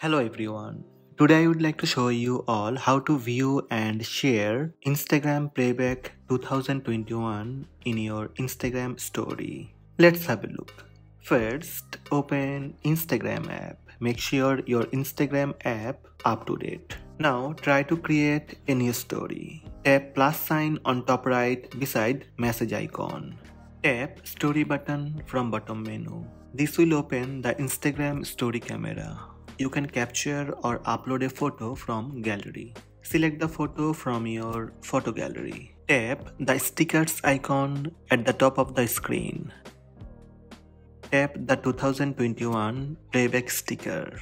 Hello everyone. Today I would like to show you all how to view and share Instagram Playback 2021 in your Instagram story. Let's have a look. First, open Instagram app. Make sure your Instagram app up to date. Now try to create a new story. Tap plus sign on top right beside message icon. Tap story button from bottom menu. This will open the Instagram story camera you can capture or upload a photo from gallery. Select the photo from your photo gallery. Tap the stickers icon at the top of the screen. Tap the 2021 playback sticker.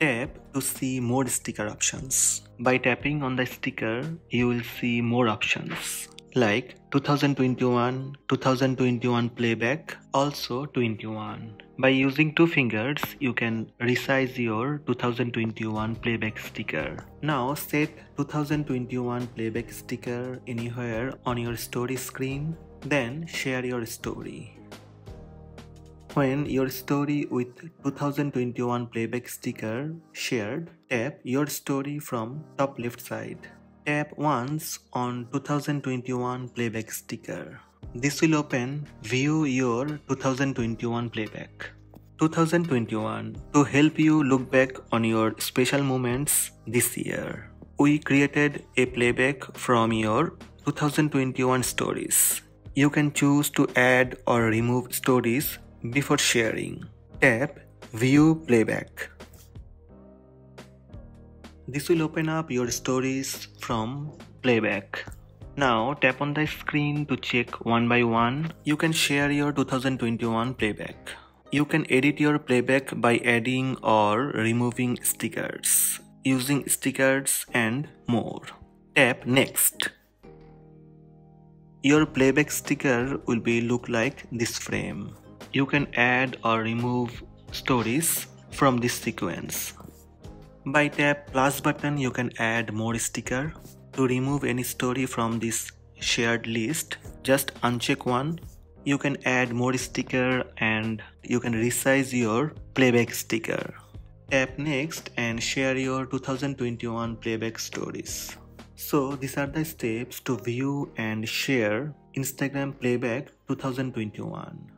Tap to see more sticker options. By tapping on the sticker, you will see more options like 2021, 2021 playback, also 21. By using two fingers, you can resize your 2021 playback sticker. Now set 2021 playback sticker anywhere on your story screen, then share your story. When your story with 2021 playback sticker shared, tap your story from top left side. Tap once on 2021 playback sticker. This will open View your 2021 playback. 2021 to help you look back on your special moments this year. We created a playback from your 2021 stories. You can choose to add or remove stories before sharing. Tap View Playback. This will open up your stories from playback. Now tap on the screen to check one by one. You can share your 2021 playback. You can edit your playback by adding or removing stickers, using stickers and more. Tap next. Your playback sticker will be look like this frame. You can add or remove stories from this sequence. By tap plus button you can add more sticker. To remove any story from this shared list, just uncheck one. You can add more sticker and you can resize your playback sticker. Tap next and share your 2021 playback stories. So these are the steps to view and share Instagram playback 2021.